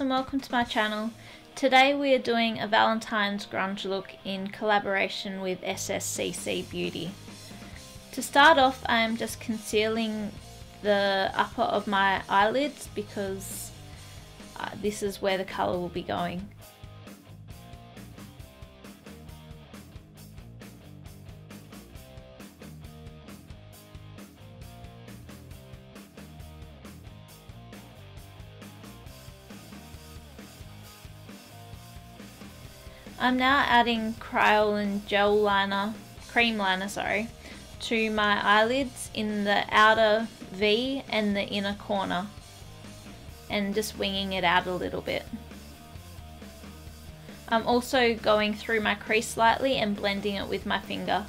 And welcome to my channel. Today we are doing a Valentine's grunge look in collaboration with SSCC Beauty. To start off I am just concealing the upper of my eyelids because uh, this is where the colour will be going. I'm now adding Kryolan gel liner, cream liner sorry, to my eyelids in the outer V and the inner corner and just winging it out a little bit. I'm also going through my crease slightly and blending it with my finger.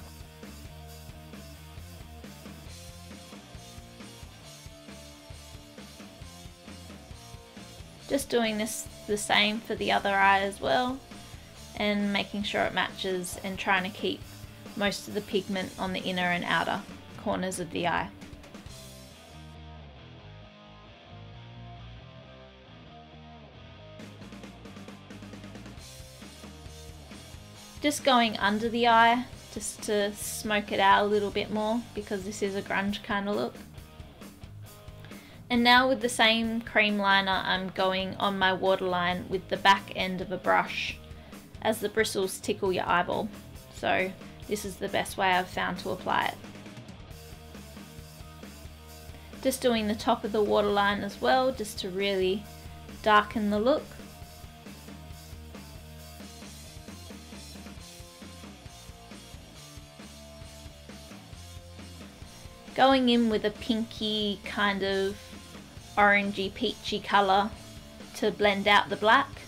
Just doing this the same for the other eye as well and making sure it matches and trying to keep most of the pigment on the inner and outer corners of the eye. Just going under the eye just to smoke it out a little bit more because this is a grunge kind of look. And now with the same cream liner I'm going on my waterline with the back end of a brush as the bristles tickle your eyeball. So this is the best way I've found to apply it. Just doing the top of the waterline as well, just to really darken the look. Going in with a pinky kind of orangey peachy colour to blend out the black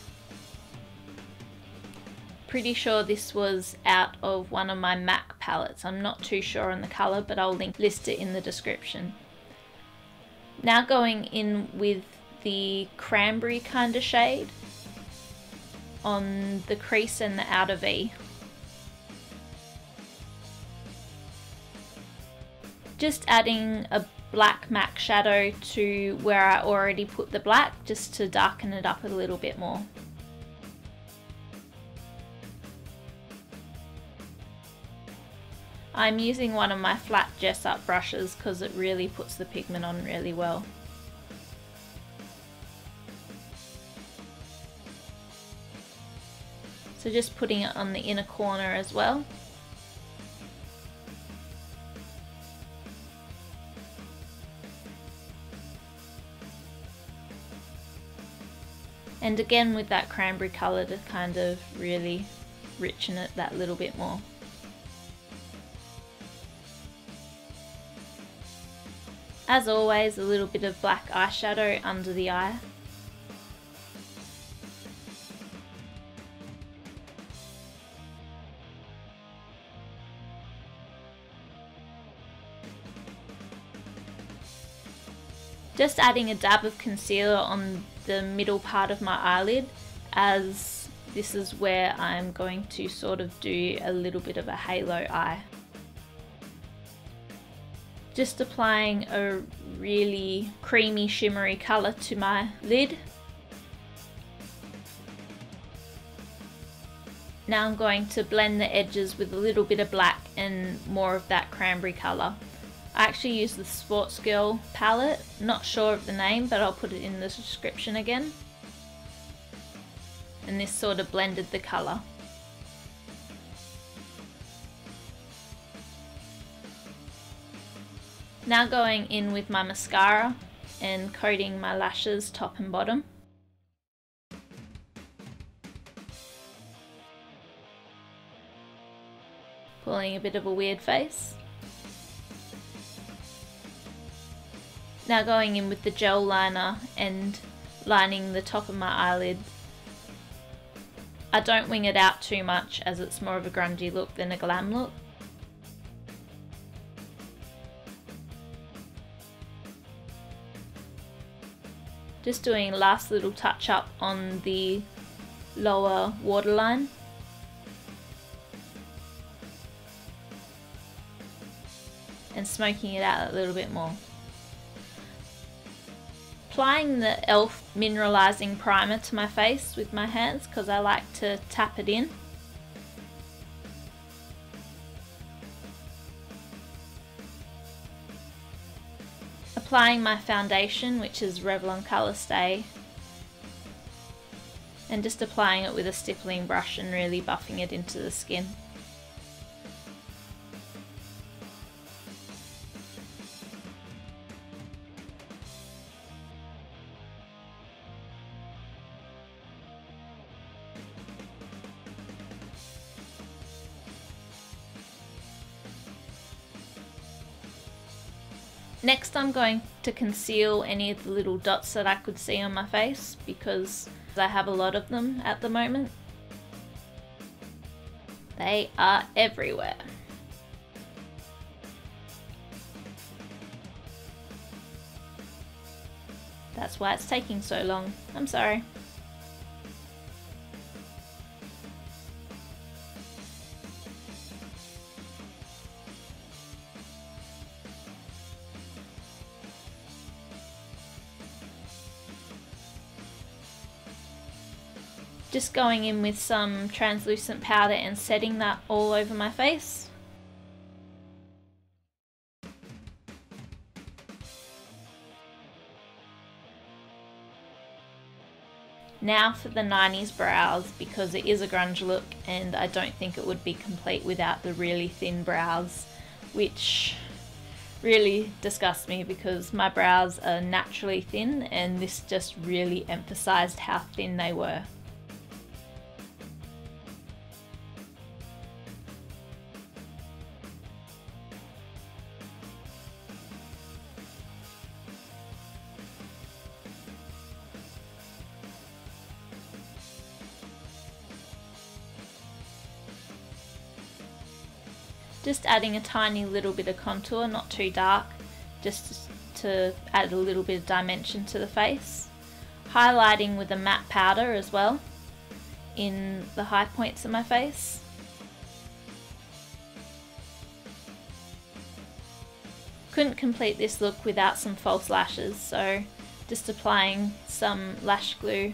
pretty sure this was out of one of my MAC palettes. I'm not too sure on the colour, but I'll link list it in the description. Now going in with the cranberry kind of shade on the crease and the outer V. Just adding a black MAC shadow to where I already put the black just to darken it up a little bit more. I'm using one of my flat Jessup brushes because it really puts the pigment on really well. So just putting it on the inner corner as well. And again with that cranberry colour to kind of really richen it that little bit more. As always, a little bit of black eyeshadow under the eye. Just adding a dab of concealer on the middle part of my eyelid as this is where I'm going to sort of do a little bit of a halo eye just applying a really creamy shimmery colour to my lid. Now I'm going to blend the edges with a little bit of black and more of that cranberry colour. I actually use the Sportsgirl palette, not sure of the name but I'll put it in the description again. And this sort of blended the colour. Now going in with my mascara and coating my lashes top and bottom. Pulling a bit of a weird face. Now going in with the gel liner and lining the top of my eyelid. I don't wing it out too much as it's more of a grungy look than a glam look. Just doing last little touch up on the lower waterline. And smoking it out a little bit more. applying the e.l.f. mineralizing primer to my face with my hands because I like to tap it in. Applying my foundation which is Revlon Colourstay and just applying it with a stippling brush and really buffing it into the skin. Next I'm going to conceal any of the little dots that I could see on my face because I have a lot of them at the moment. They are everywhere. That's why it's taking so long. I'm sorry. Just going in with some translucent powder and setting that all over my face. Now for the 90s brows because it is a grunge look and I don't think it would be complete without the really thin brows which really disgusts me because my brows are naturally thin and this just really emphasized how thin they were. Just adding a tiny little bit of contour, not too dark, just to add a little bit of dimension to the face. Highlighting with a matte powder as well in the high points of my face. Couldn't complete this look without some false lashes, so just applying some lash glue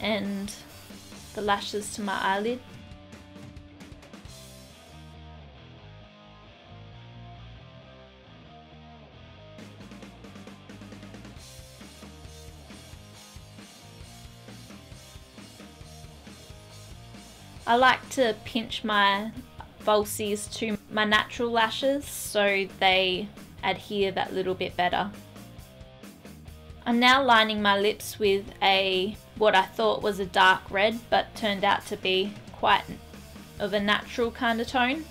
and the lashes to my eyelid. I like to pinch my falsies to my natural lashes so they adhere that little bit better. I'm now lining my lips with a what I thought was a dark red but turned out to be quite of a natural kind of tone.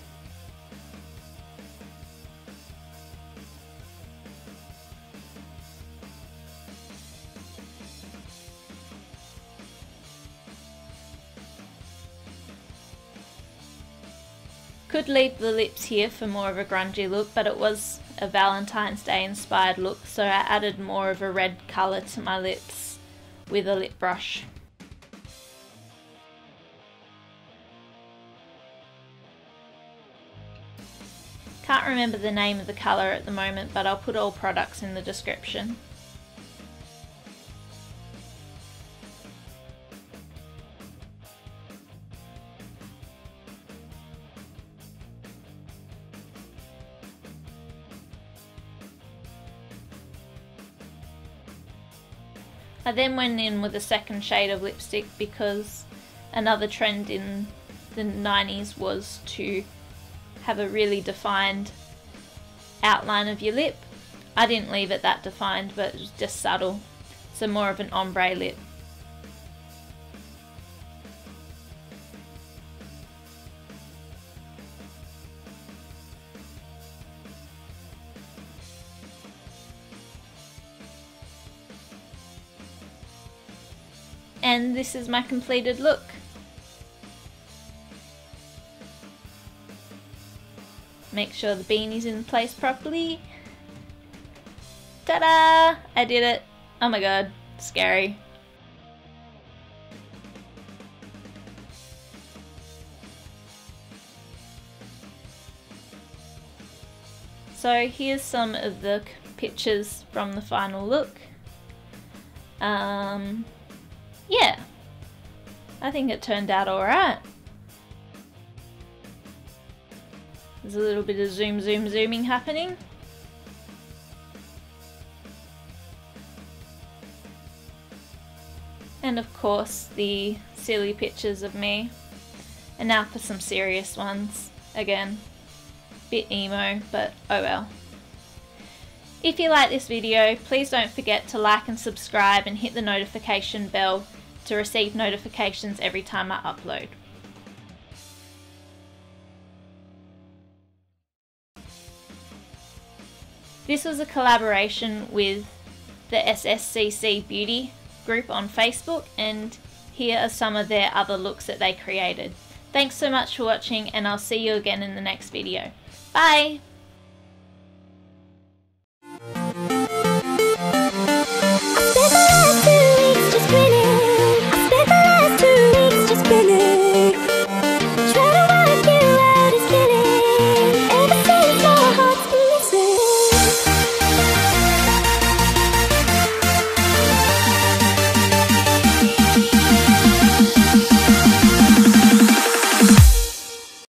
Could leave the lips here for more of a grungy look, but it was a Valentine's Day inspired look, so I added more of a red colour to my lips with a lip brush. Can't remember the name of the colour at the moment, but I'll put all products in the description. I then went in with a second shade of lipstick because another trend in the 90s was to have a really defined outline of your lip. I didn't leave it that defined, but it was just subtle. So more of an ombre lip. This is my completed look. Make sure the beanie's in place properly. Ta-da! I did it. Oh my god, scary. So here's some of the pictures from the final look. Um, yeah, I think it turned out alright. There's a little bit of zoom, zoom, zooming happening. And of course the silly pictures of me. And now for some serious ones. Again, bit emo, but oh well. If you like this video, please don't forget to like and subscribe and hit the notification bell to receive notifications every time I upload. This was a collaboration with the SSCC Beauty group on Facebook and here are some of their other looks that they created. Thanks so much for watching and I'll see you again in the next video. Bye!